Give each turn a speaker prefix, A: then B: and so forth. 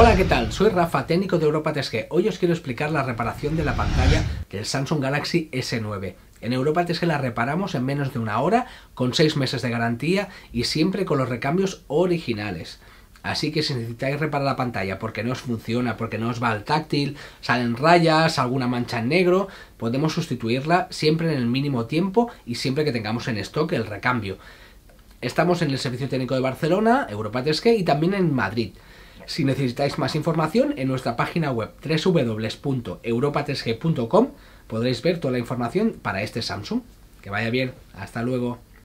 A: Hola, ¿qué tal? Soy Rafa, técnico de Europa 3G. Hoy os quiero explicar la reparación de la pantalla del Samsung Galaxy S9. En Europa 3G la reparamos en menos de una hora, con 6 meses de garantía y siempre con los recambios originales. Así que si necesitáis reparar la pantalla porque no os funciona, porque no os va al táctil, salen rayas, alguna mancha en negro, podemos sustituirla siempre en el mínimo tiempo y siempre que tengamos en stock el recambio. Estamos en el Servicio Técnico de Barcelona, Europa 3G y también en Madrid. Si necesitáis más información, en nuestra página web www.europa3g.com podréis ver toda la información para este Samsung. Que vaya bien, hasta luego.